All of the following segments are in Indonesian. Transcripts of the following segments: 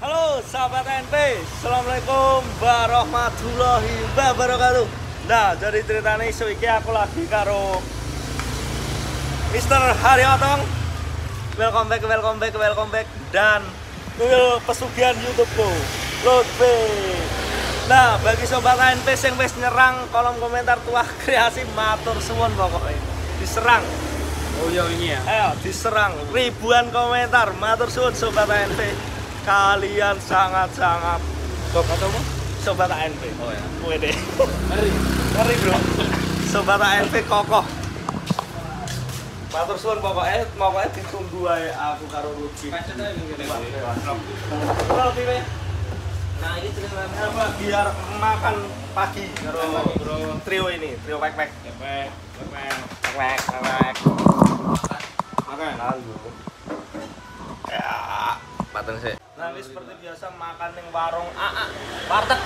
Halo sahabat NP, Assalamualaikum warahmatullahi wabarakatuh. Nah jadi ceritanya isu iki aku lagi karo Mr. Haryotong Welcome back, welcome back, welcome back. Dan tuyul pesugihan Youtubeku Lutfi Nah bagi sobat NP yang wis nyerang kolom komentar tuah kreasi matur suwun pokoknya Diserang. Oh iya ini ya. Ayo diserang. Ribuan komentar. Matur suwun sobat ANP kalian sangat-sangat Kok atau apa? sobat ANP Oh ya. Wede Ngeri. ngeri bro sobat ANP kokoh matur suwun pokoknya pokoknya ditunggu aja aku karo Ruki Pacet aja mungkin ya. Bro, piye? Nah ini ceritanya apa? Biar makan pagi karo trio ini, trio pek pek Cepet. Cepet. pek pek pek Makan. Lalu. Ya, paten sih. Ini seperti biasa makan di warung AA. Warteg.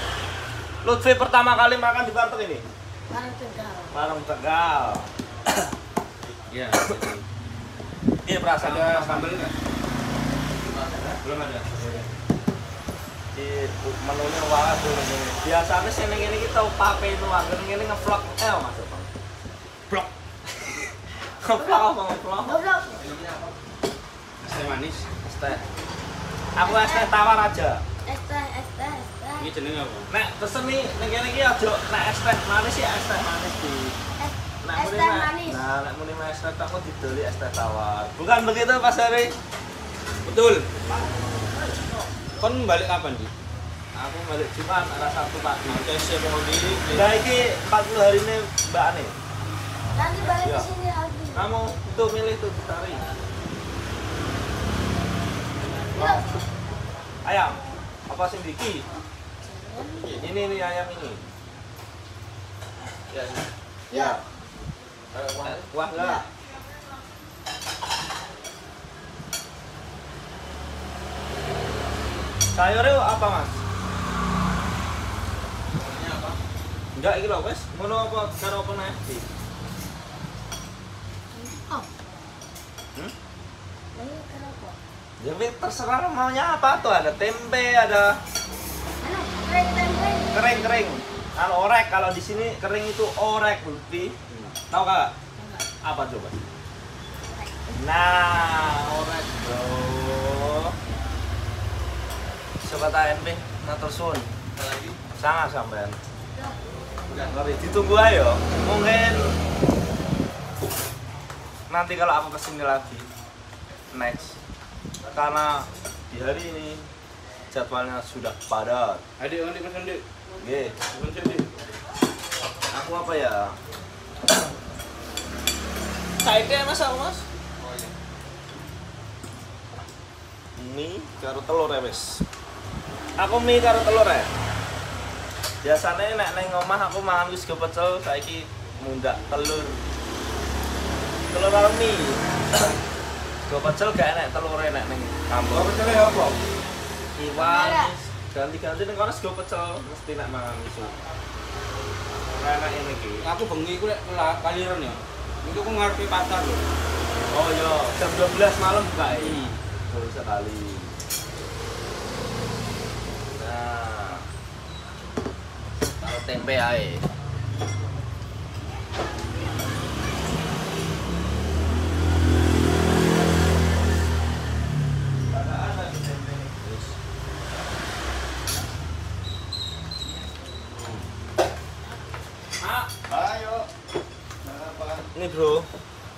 Lutfi pertama kali makan di warteg ini. Barang Tegal. Warung Tegal. Iya. Iya, perasaan Ada sambal enggak? Belum ada. di menunya wae tuh ini. Biasanya sih ngene iki tau pape itu anggen ngene ngevlog. Eh, Mas. Blok. Ngevlog apa ngevlog? Goblok. Es teh manis. Teh. Aku es teh tawar aja. Es teh, es teh, es teh. Ini jenenge apa? Nek pesen nih, ning kene iki aja nek es teh manis ya es teh manis di. Es Nek Es muni teh manis. Nah, nek muni es teh aku didoli es teh tawar. Bukan begitu Mas Heri? Betul. Kon balik kapan, Di? Aku balik Jumat arah Sabtu pagi. Oke, siap mau di. Nah, iki 40 hari ini Mbak Ani. Nanti balik ke sini lagi. Kamu tuh milih tuh cari Yuk. Ayam. Apa sih Diki? Ini nih ayam ini. Ya. Ya. Wah, Ya. lah. Sayurnya apa, Mas? Enggak, iki lho. Ngono apa karo apa nasi? Oh. Hmm? Jadi terserah maunya apa tuh ada tempe, ada kering tempe. kering-kering. Kalau orek, kalau di sini kering itu orek, Lutfi. Tahu kak? Apa coba? Nah, orek bro. Sobat ANP, matur suwun. Sangat sampean. Ngeri, ditunggu ayo. Mungkin nanti kalau aku ke sini lagi next karena di hari ini jadwalnya sudah padat. Adik, adik pesan, Dik. Oke, aku apa ya? Saiki mas aku mas. Oh iya. Mie karo telur ya wis. Aku mie karo telur ya. Biasanya nek neng omah aku mangan wis go pecel, saiki mundak telur. Telur karo mie. Go pecel gak enak telur enak ning kampung. pecelnya apa? Iwan ganti-ganti ning kono go pecel mesti nek mangan isu. Enak ini ki. Aku bengi ku lek kela- kaliran ya. Itu aku ngarepe pasar lho. Oh iya, jam 12 malam buka ini. Betul sekali. Nah, taruh tempe aja. Ayo. Ini bro,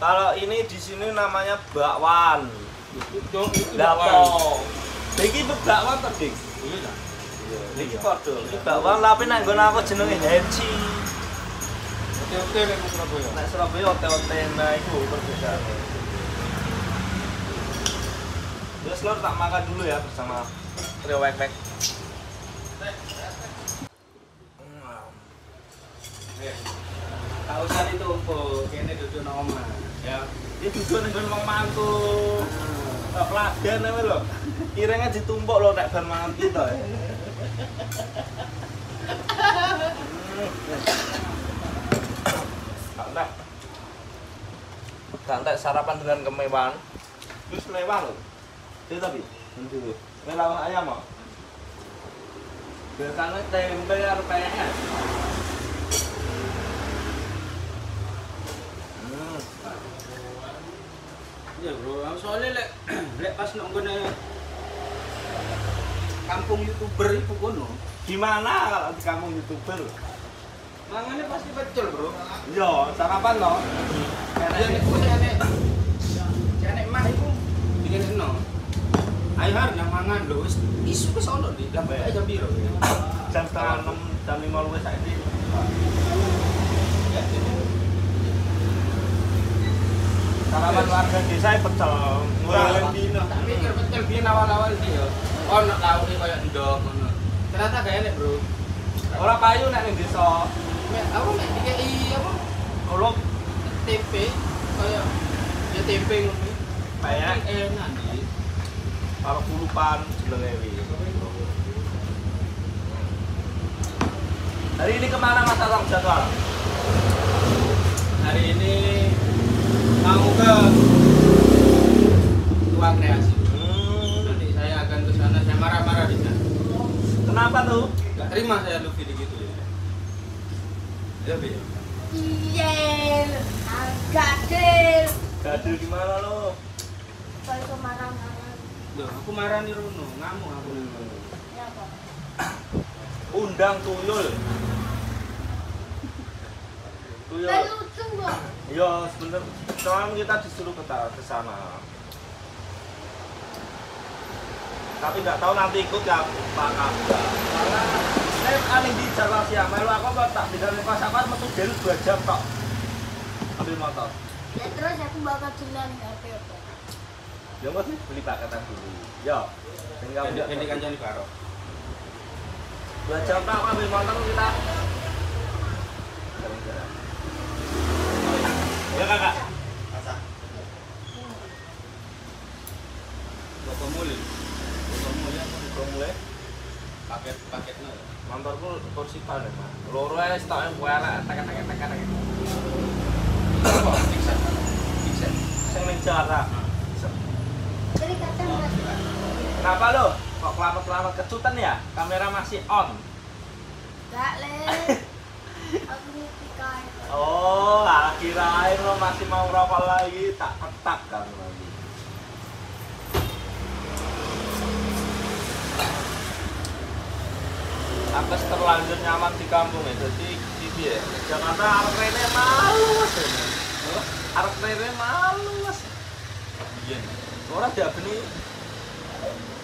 kalau ini di sini namanya bakwan. Itu itu Lapo. Iki bakwan to, Dik? Iya. Iki padha. Iki bakwan tapi nek nggon aku jenenge Heci. Oke-oke nek nang Surabaya. Nek Surabaya ote-ote nah iku perbedaannya. Terus lo tak makan dulu ya bersama trio wek wek. Tak usah ditumpuk, kene duduk nang omah. Ya. Ini duduk nggon wong mantu. Tak peladan ae lho. Irenge ditumpuk lho nek ban mangan kita. Santai. Santai sarapan dengan kemewahan. Terus mewah loh. Itu tapi. Itu. Mewah ayam kok. Biasanya tempe karo PS. Iya bro, soalnya lek lek pas nang gone kampung youtuber itu kono, Gimana kalau di kampung youtuber? mangannya pasti betul bro. Yo, sarapan lo. Ya nek kowe nek nek mah iku bikin eno. Ayo har nang mangan lho wis isu wis ono di jam Baik. jam piro. Jam setengah enam, jam lima luwes saiki. Sarapan warga desa ya pecel. Murah Wah, Tak pikir betul biyen awal-awal iki yo. Ono lauke koyo ndok ngono. Ternyata gak enek, Bro. Ora payu nek ning desa. Aku mek dikei apa? Kalau TP koyo ya TP ngono. Kayak? enak kalau kulupan jenenge wi. Hari ini ke mana Mas Atong jadwal? Hari ini mau ke tua kreasi. Hmm, Nanti saya akan ke sana. Saya marah-marah di sana. kenapa tuh? Gak terima saya Luffy di gitu ya. Ya, Bi. Iya, agak deh. Gadil gimana lo? Kalau kemarang-marang. Loh, aku marah nih Rono, ngamuk aku. Ya, Pak. Undang tuyul. Kok. Iya, sebener. Soalnya kita disuruh ke ke sana. Tapi nggak tahu nanti ikut ya Pak. Karena saya aneh di Jawa siang, melu aku kok tak di dalam pas apa metu del dua jam kok. Ambil motor. Ya terus aku bakal jalan HP apa? Ya nggak sih beli paketan dulu. Ya. Tinggal Ini kan jadi karo. dua jam tak aku ambil motor kita. Sing ning jarak. Kenapa lo? Kok kelamat-kelamat kecutan ya? Kamera masih on. gak le. Aku nyetika Oh, kirain lo masih mau rokok lagi, tak ketak kan lagi. Aku terlanjur nyaman di kampung ya, jadi di ya. Jakarta arek rene malu mas. Arek rene malu mas. iya. Orang diabeni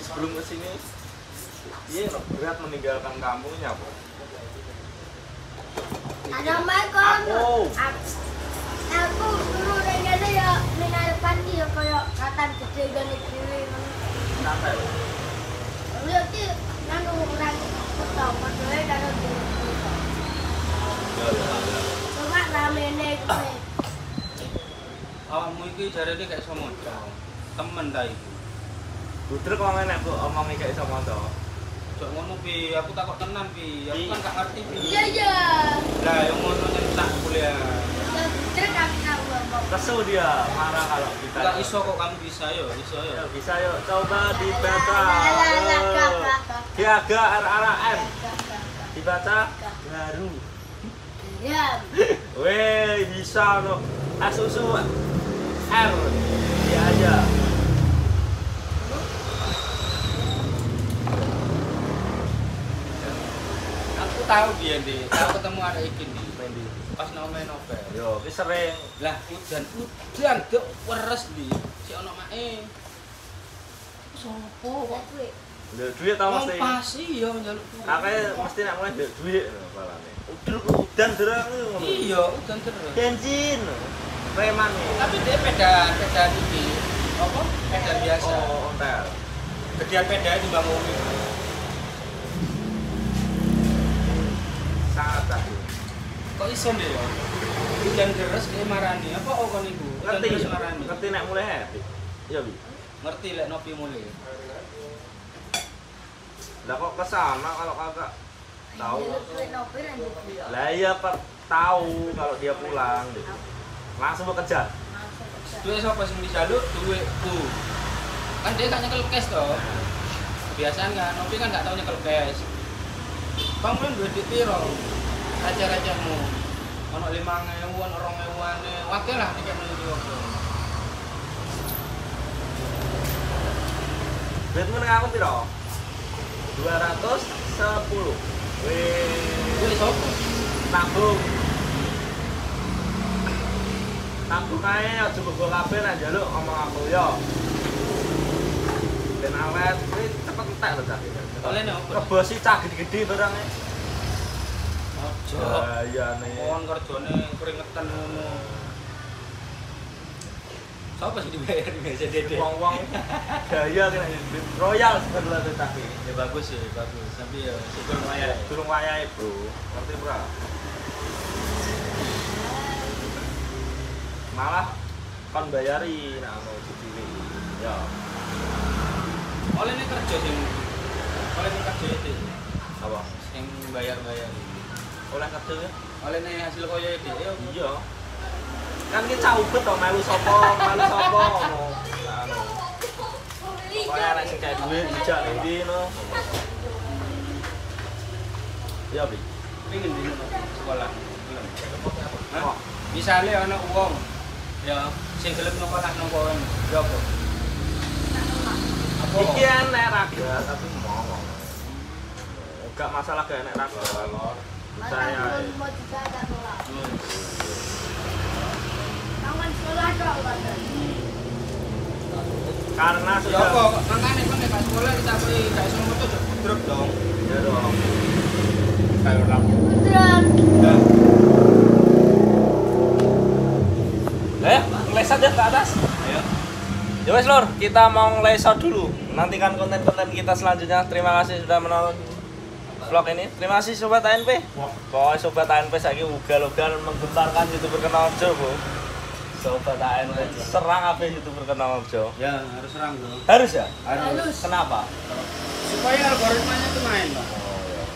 sebelum ke sini, iya loh, berat meninggalkan kampungnya kok. Ada Michael. Aku. Aku dulu dengan ya dengan panti ya kayak katan gede gini kiri. Santai loh. Lihat sih, nang orang ketau padahal kalau di. Ya, ya, ya. Cuma ramene gue. Awakmu iki jarene kayak somoco. Temen ta iku. Budrek kok enak kok omongnya kayak sama toh. Jok ngono pi, aku takut tenan pi. Aku kan gak ngerti pi. Iya iya. Lah yang ngono nyentak kuliah. Ya bener kaki aku ngomong. Kesel dia marah kalau kita. Enggak iso kok kamu bisa yo, iso yo. Ya, bisa yuk coba dibaca. Gak, gak, gak. Giaga RRM Gak, gak, gak. dibaca baru. Ya. Weh bisa no. Asusu R dia aja. Aku tahu dia di, aku ketemu ada ikin di. Mendi. Pas main novel. Yo, wis sering Lah udan udan gak weres di. Si ono mae. Sopo kok? Gue. Lho, duit tau mesti. Pasti yo njaluk. Kakek mesti nak mulai duit duit palane. Udah udan derang ngono. Iya, udan terus. Bensin. Preman. Tapi dia peda peda iki. Apa? Peda biasa. Oh, ontel. Gedean peda di bangun. Sangat tadi. Kok iso deh ya? Hujan deres kayak marani. Apa oh iku? Hujan Ngerti, marani. ngerti nek mulai happy. Iya, Bi. Ngerti lek nopi mulai. Lah kok ke sana kalau kagak tahu? Noper aja. Lah iya Pak tahu kalau dia pulang gitu. Langsung bekerja. Duit sapa sing dijaluk? Duitku. Kan dia gak nyekel cash toh. Kebiasaan kan, Nopi kan gak tau nyekel cash. Bang kan duwe duit piro? Raja-rajamu. Ono 5000, ono 2000-ane. Wakil lah tiket menuju waktu. Duitmu nang aku piro? 210. Wih, Kuwi sopo? tabung. Tabung ae aja mbok kabeh nek njaluk omong aku yo. Ben awet kuwi cepet entek lho cah. Oleh nek? Rebosi cah gede-gede barangnya. Ojo. Bahayane. Mohon kerjane keringetan ngono. Siapa sih dibayar biasa dede? Wong-wong gaya kena royal sebenarnya tapi. Ya bagus ya, bagus. Tapi ya syukur lumayan. Durung wayahe, Bro. Ngerti ora? Malah kon bayari nek anu cilik. Ya. Oleh ini kerja sing oleh ini kerja itu Apa? sing bayar-bayar. Oleh kerja ya? Oleh ini hasil koyo itu ya. Iya. Kan ki cah ubet to melu sapa, melu sapa ngono. Nah. Kaya nek sing kayak duwe dijak ndi no. Ya, Bi. Pengen di sekolah. Belum. Hah? Hah? Misalnya ana uang ya sing gelem sekolah nang kono. Ya apa? Apa? Iki enek raga tapi mau. Enggak masalah gak enek raga. Saya. Hmm. Kok kan. karena Ya apa? sudah Makanya kan nek sekolah kita beli gak iso moto aja budruk dong. ya dong. Kayak orang. Beneran. Ya. Eh, ya ke atas. Ayo. Ya wes lor, kita mau ngelesot dulu. Nantikan konten-konten kita selanjutnya. Terima kasih sudah menonton vlog ini. Terima kasih sobat ANP. Pokoknya sobat ANP saya ugal-ugal menggentarkan youtuber kenal Jo, Bu. Sobat ANP serang apa youtuber kenal Jo? Ya, harus serang dong. Harus ya? Harus. Kenapa? Supaya algoritmanya tuh main, Bang.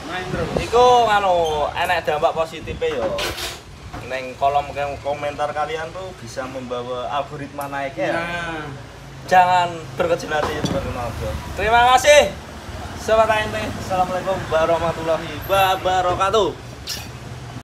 Main terus. Iku anu enek dampak positifnya yo. Neng kolom komentar kalian tuh bisa membawa algoritma naik ya. Nah, Jangan berkecil hati itu. Terima kasih. Sobat. Assalamualaikum warahmatullahi wabarakatuh.